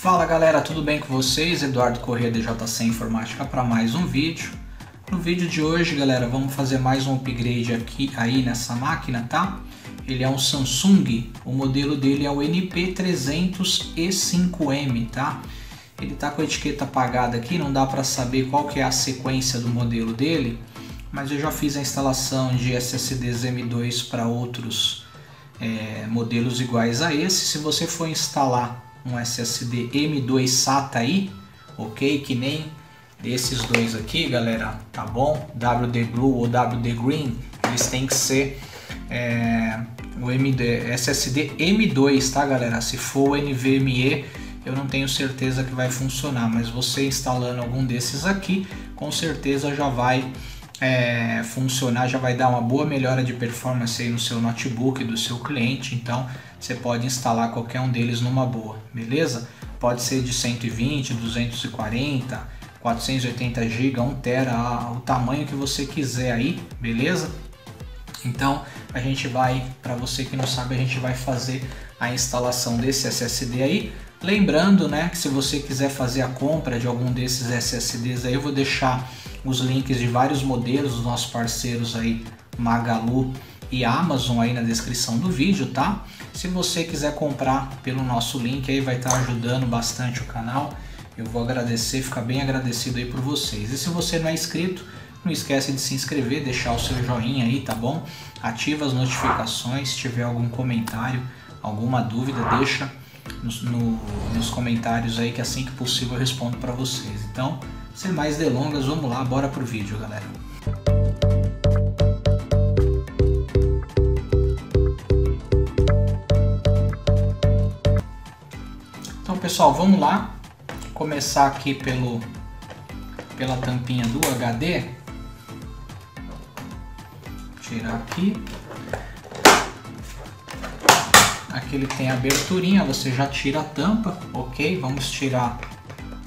Fala galera, tudo bem com vocês? Eduardo Corrêa DJ100 Informática para mais um vídeo. No vídeo de hoje, galera, vamos fazer mais um upgrade aqui aí nessa máquina, tá? Ele é um Samsung, o modelo dele é o NP300E5M, tá? Ele tá com a etiqueta apagada aqui, não dá para saber qual que é a sequência do modelo dele, mas eu já fiz a instalação de SSDs M2 para outros é, modelos iguais a esse. Se você for instalar um SSD M2 SATA aí, ok? Que nem desses dois aqui, galera, tá bom? WD Blue ou WD Green, eles têm que ser é, o MD, SSD M2, tá, galera? Se for o NVMe, eu não tenho certeza que vai funcionar, mas você instalando algum desses aqui, com certeza já vai é, funcionar, já vai dar uma boa melhora de performance aí no seu notebook do seu cliente, então você pode instalar qualquer um deles numa boa, beleza? Pode ser de 120, 240, 480 GB, 1 tera, o tamanho que você quiser aí, beleza? Então a gente vai, para você que não sabe, a gente vai fazer a instalação desse SSD aí. Lembrando, né, que se você quiser fazer a compra de algum desses SSDs aí, eu vou deixar os links de vários modelos dos nossos parceiros aí, Magalu e Amazon aí na descrição do vídeo, tá? Se você quiser comprar pelo nosso link aí vai estar tá ajudando bastante o canal. Eu vou agradecer, ficar bem agradecido aí por vocês. E se você não é inscrito, não esquece de se inscrever, deixar o seu joinha aí, tá bom? Ativa as notificações, se tiver algum comentário, alguma dúvida, deixa nos, no, nos comentários aí que assim que possível eu respondo para vocês. Então, sem mais delongas, vamos lá, bora pro vídeo, galera. Pessoal, vamos lá. Começar aqui pelo pela tampinha do HD. Tirar aqui. Aqui ele tem aberturinha, você já tira a tampa, ok? Vamos tirar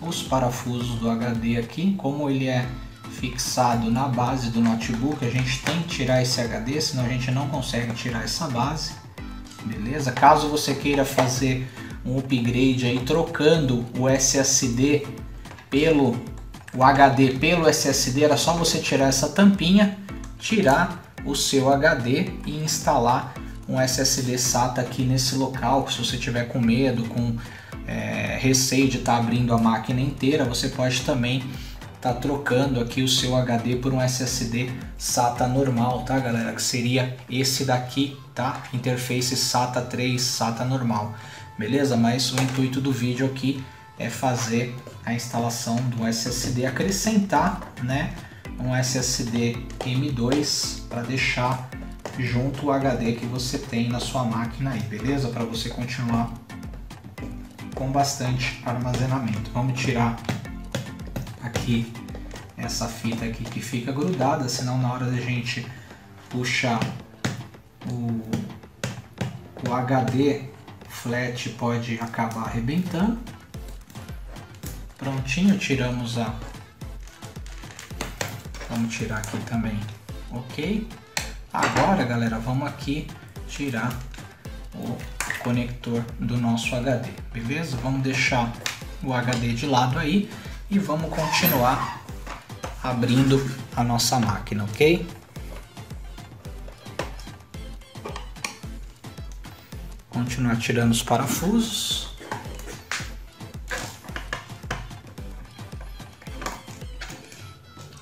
os parafusos do HD aqui, como ele é fixado na base do notebook, a gente tem que tirar esse HD, senão a gente não consegue tirar essa base, beleza? Caso você queira fazer um upgrade aí trocando o SSD pelo o HD pelo SSD, era só você tirar essa tampinha, tirar o seu HD e instalar um SSD SATA aqui nesse local, se você tiver com medo, com é, receio de estar tá abrindo a máquina inteira, você pode também estar tá trocando aqui o seu HD por um SSD SATA normal, tá galera? Que seria esse daqui, tá? Interface SATA 3, SATA normal, beleza? Mas o intuito do vídeo aqui é fazer a instalação do SSD, acrescentar, né? Um SSD M2 para deixar junto o HD que você tem na sua máquina aí, beleza? Para você continuar com bastante armazenamento. Vamos tirar aqui essa fita aqui que fica grudada, senão na hora da gente puxar o, o HD flat pode acabar arrebentando. Prontinho, tiramos a... Vamos tirar aqui também, ok? Agora, galera, vamos aqui tirar o conector do nosso HD, beleza? Vamos deixar o HD de lado aí e vamos continuar abrindo a nossa máquina, ok? Continuar tirando os parafusos.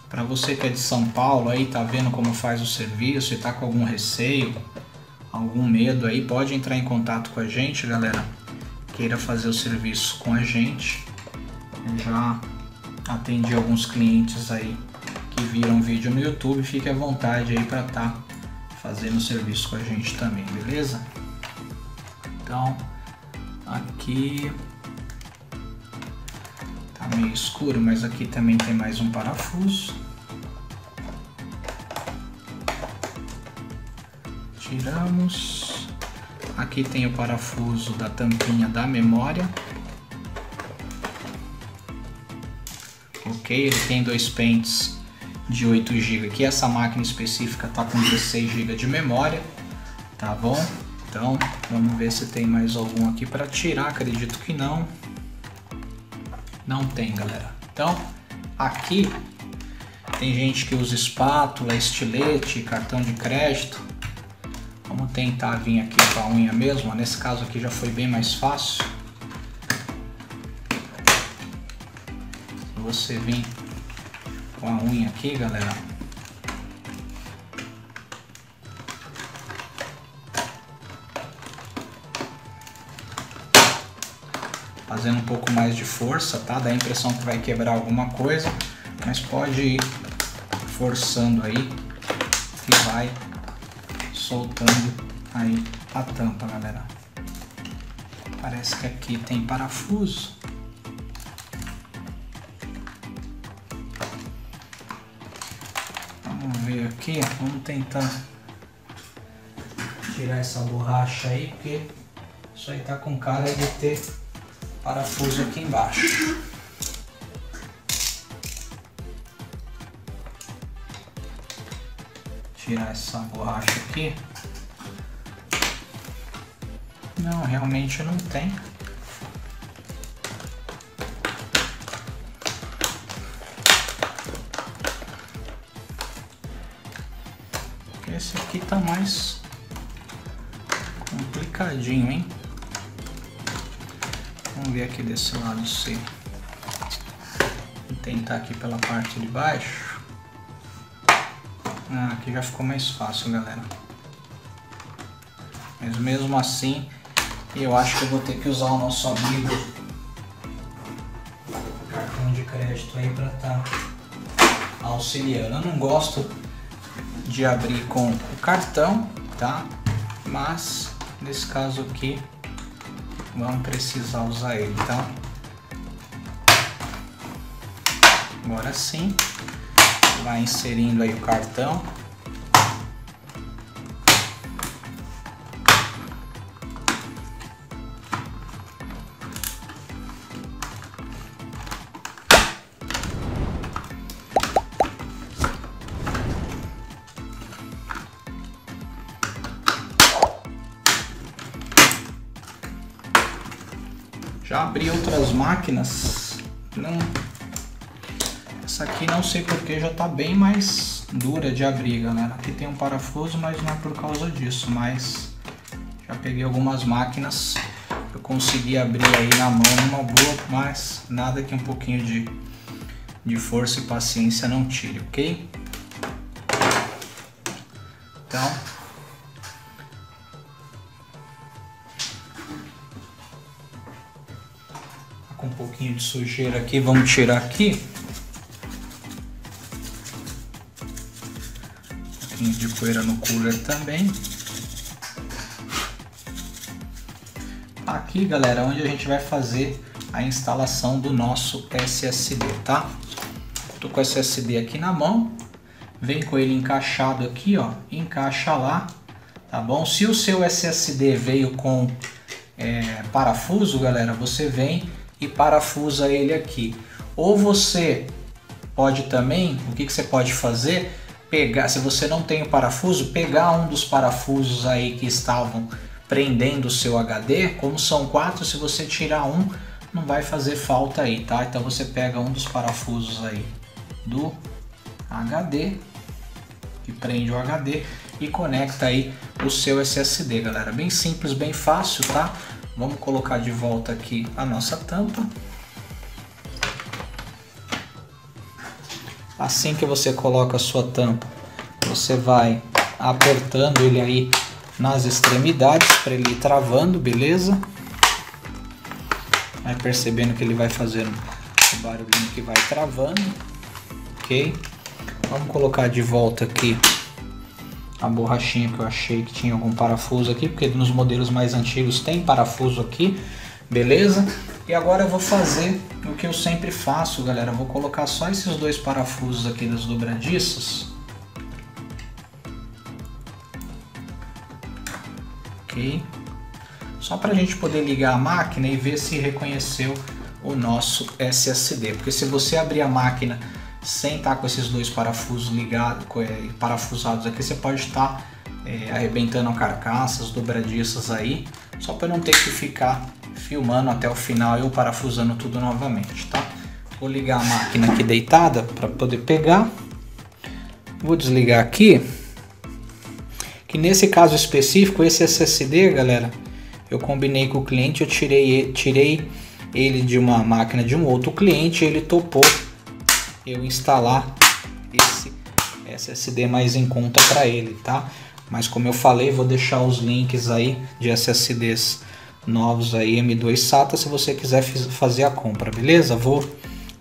Para você que é de São Paulo aí, tá vendo como faz o serviço e tá com algum receio, algum medo aí, pode entrar em contato com a gente, galera. Queira fazer o serviço com a gente. Eu já atendi alguns clientes aí que viram vídeo no YouTube, fique à vontade aí para estar tá fazendo o serviço com a gente também, beleza? Então, aqui tá meio escuro, mas aqui também tem mais um parafuso. tiramos. Aqui tem o parafuso da tampinha da memória. Ok, ele tem dois pentes de 8 GB aqui. Essa máquina específica está com 16 GB de memória, tá bom? Então, vamos ver se tem mais algum aqui para tirar, acredito que não. não tem, galera. Então, aqui tem gente que usa espátula, estilete, cartão de crédito. Vamos tentar vir aqui com a unha mesmo. Nesse caso aqui já foi bem mais fácil. Você vem com a unha aqui, galera. Fazendo um pouco mais de força, tá? Dá a impressão que vai quebrar alguma coisa, mas pode ir forçando aí que vai soltando aí a tampa, galera. Parece que aqui tem parafuso. Vamos ver aqui, vamos tentar tirar essa borracha aí, porque isso aí tá com cara de ter parafuso aqui embaixo. tirar essa borracha aqui. Não, realmente não tem. Esse aqui tá mais complicadinho, hein? Ver aqui desse lado Vou tentar aqui pela parte de baixo. Ah, aqui já ficou mais fácil, galera. Mas mesmo assim, eu acho que eu vou ter que usar o nosso amigo cartão de crédito aí para estar tá auxiliando. Eu não gosto de abrir com o cartão, tá? Mas nesse caso aqui vamos precisar usar ele, tá? Agora sim vai inserindo aí o cartão. Já abri outras máquinas, não essa aqui não sei porque já está bem mais dura de abrir, galera. Aqui tem um parafuso, mas não é por causa disso, mas já peguei algumas máquinas eu consegui abrir aí na mão numa boa, mas nada que um pouquinho de, de força e paciência não tire, ok? Então, de sujeira aqui, vamos tirar aqui. pouquinho de poeira no cooler também. Aqui, galera, onde a gente vai fazer a instalação do nosso SSD, tá? Tô com o SSD aqui na mão, vem com ele encaixado aqui, ó, encaixa lá, tá bom? Se o seu SSD veio com é, parafuso, galera, você vem e parafusa ele aqui. Ou você pode também, o que, que você pode fazer? pegar, se você não tem o parafuso, pegar um dos parafusos aí que estavam prendendo o seu HD, como são quatro, se você tirar um, não vai fazer falta aí, tá? Então você pega um dos parafusos aí do HD, que prende o HD e conecta aí o seu SSD, galera. Bem simples, bem fácil, tá? Vamos colocar de volta aqui a nossa tampa. Assim que você coloca a sua tampa, você vai apertando ele aí nas extremidades para ele ir travando, beleza? Vai percebendo que ele vai fazendo o barulhinho que vai travando, ok? Vamos colocar de volta aqui a borrachinha que eu achei que tinha algum parafuso aqui, porque nos modelos mais antigos tem parafuso aqui, beleza? E agora eu vou fazer o que eu sempre faço, galera. Eu vou colocar só esses dois parafusos aqui das dobradiças. Ok? Só para a gente poder ligar a máquina e ver se reconheceu o nosso SSD. Porque se você abrir a máquina sem estar com esses dois parafusos ligados, é, parafusados aqui, você pode estar é, arrebentando carcaças, dobradiças aí, só para não ter que ficar filmando até o final e eu parafusando tudo novamente, tá? Vou ligar a máquina aqui deitada para poder pegar. Vou desligar aqui. Que nesse caso específico, esse SSD, galera, eu combinei com o cliente, eu tirei, tirei ele de uma máquina de um outro cliente, ele topou eu instalar esse SSD mais em conta para ele, tá? Mas como eu falei, vou deixar os links aí de SSDs novos aí M2 SATA se você quiser fazer a compra, beleza? Vou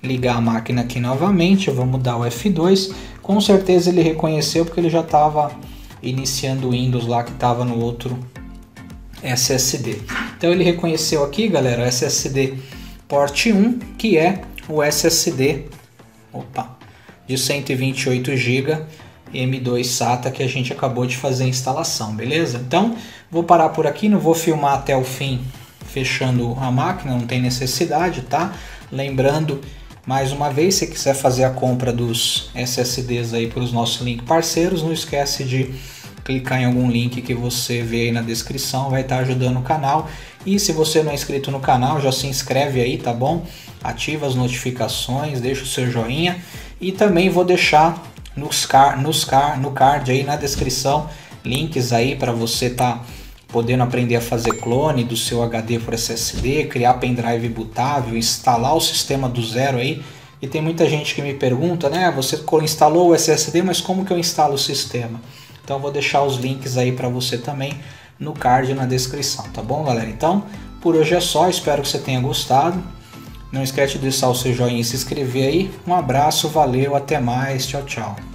ligar a máquina aqui novamente, vamos dar o F2. Com certeza ele reconheceu porque ele já estava iniciando o Windows lá que estava no outro SSD. Então ele reconheceu aqui, galera, o SSD port 1, que é o SSD opa, de 128 GB M2 SATA que a gente acabou de fazer a instalação, beleza? Então, vou parar por aqui, não vou filmar até o fim fechando a máquina, não tem necessidade, tá? Lembrando, mais uma vez, se quiser fazer a compra dos SSDs aí para os nossos link parceiros, não esquece de clicar em algum link que você vê aí na descrição, vai estar ajudando o canal. E se você não é inscrito no canal, já se inscreve aí, tá bom? Ativa as notificações, deixa o seu joinha e também vou deixar nos car, nos car, no card aí na descrição links aí para você tá podendo aprender a fazer clone do seu HD por SSD, criar pendrive bootável, instalar o sistema do zero aí. E tem muita gente que me pergunta, né? Você instalou o SSD, mas como que eu instalo o sistema? Então vou deixar os links aí para você também no card na descrição, tá bom, galera? Então, por hoje é só, espero que você tenha gostado. Não esquece de deixar o seu joinha e se inscrever aí. Um abraço, valeu, até mais, tchau, tchau.